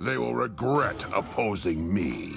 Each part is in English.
They will regret opposing me.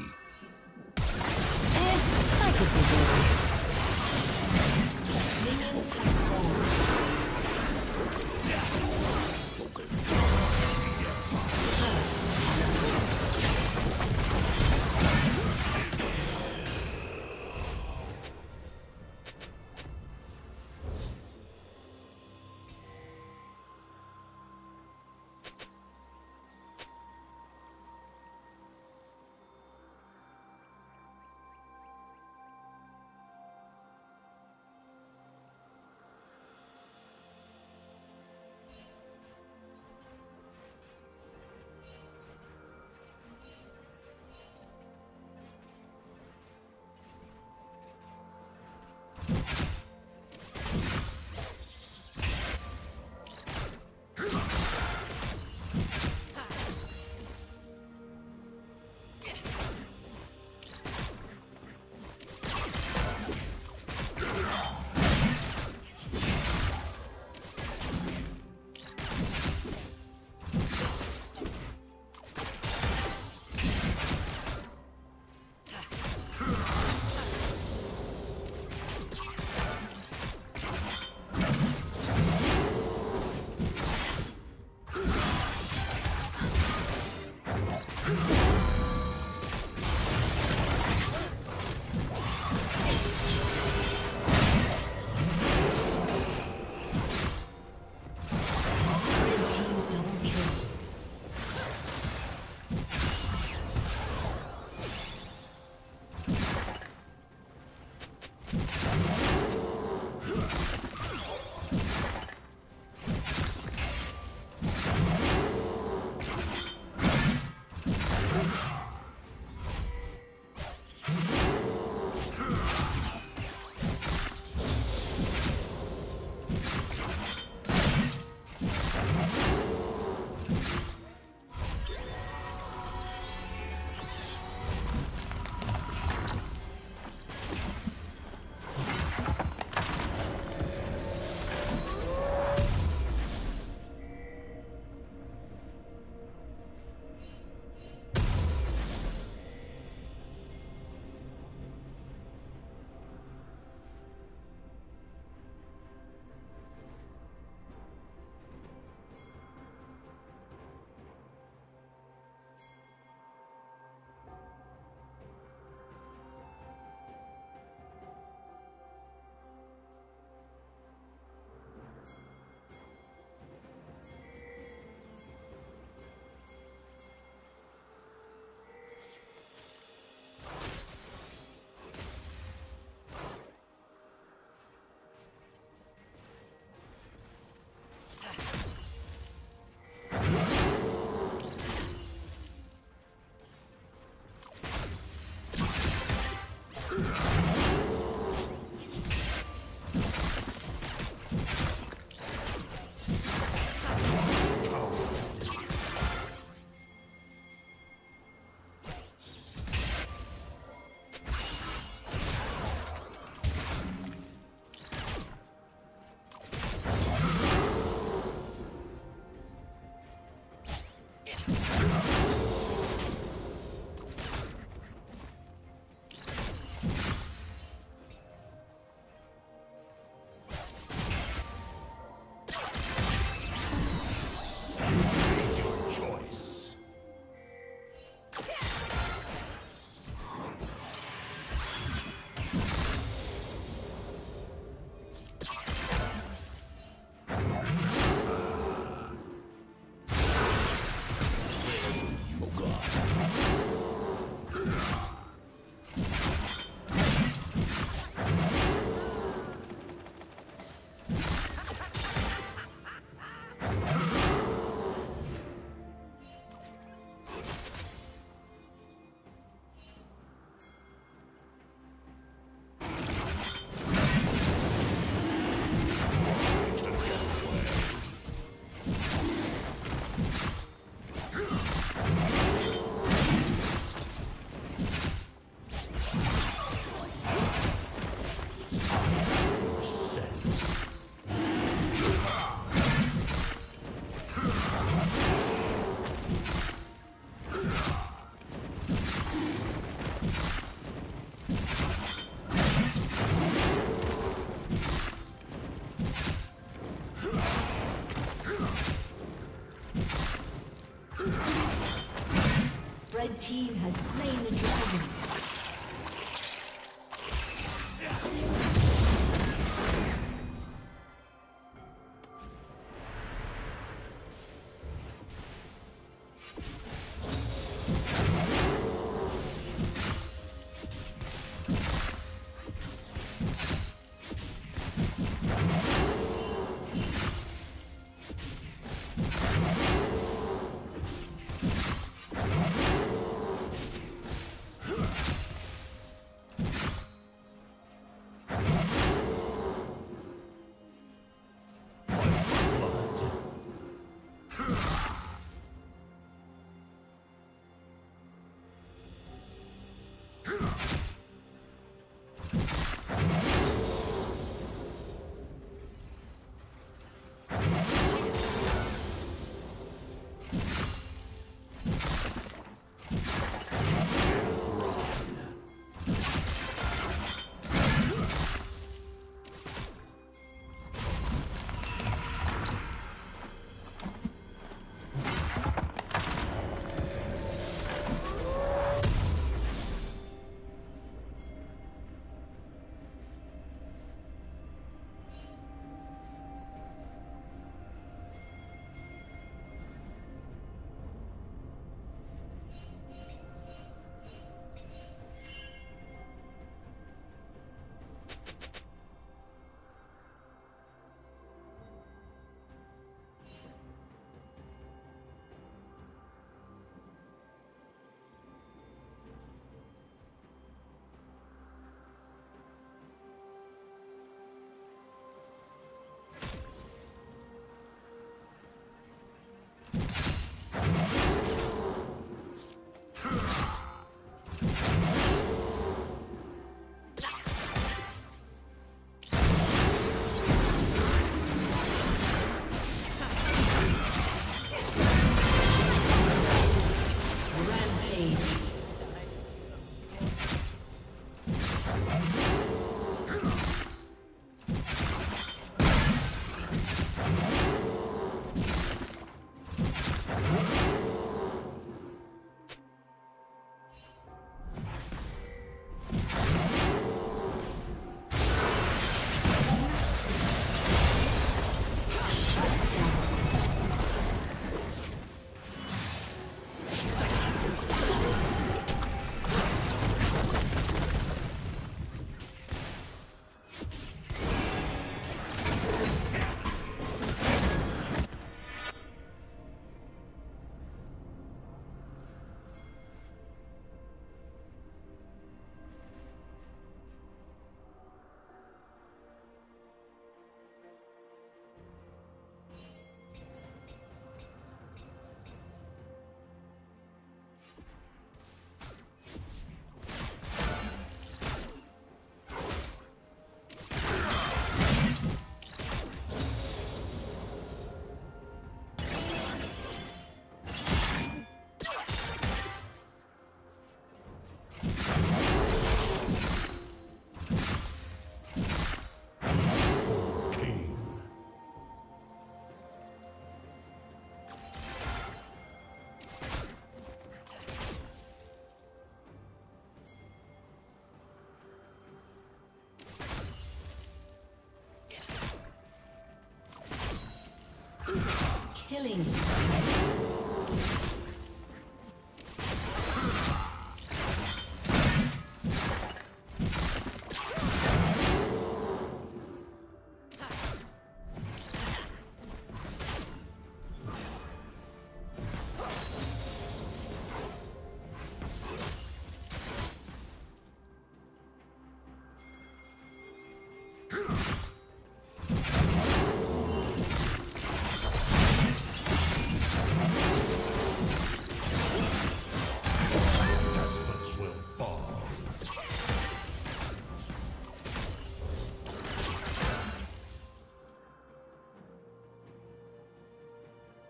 Killing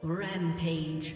Rampage.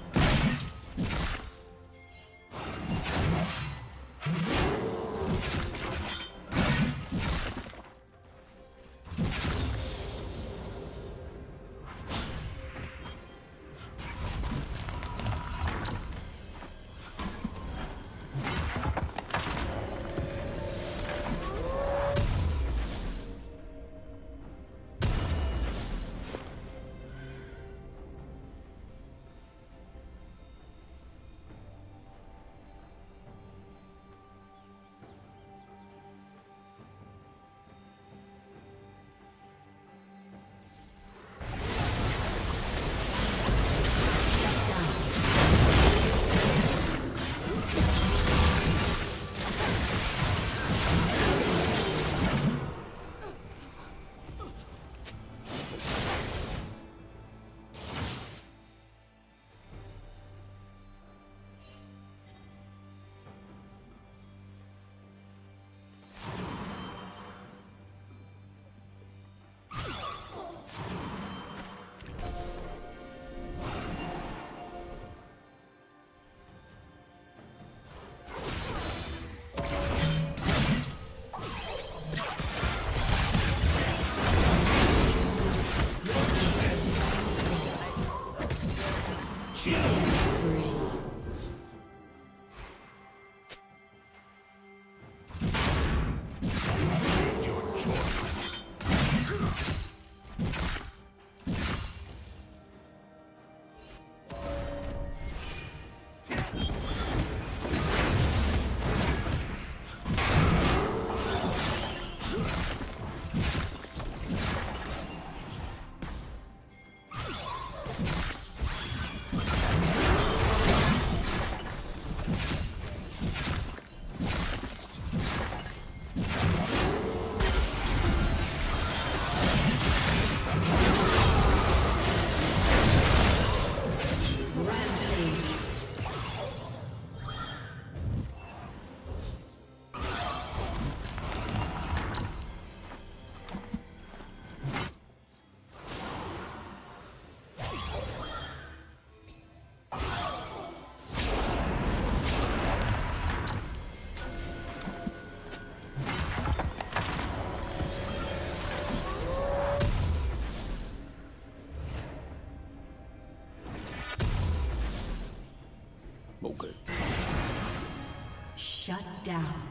Down.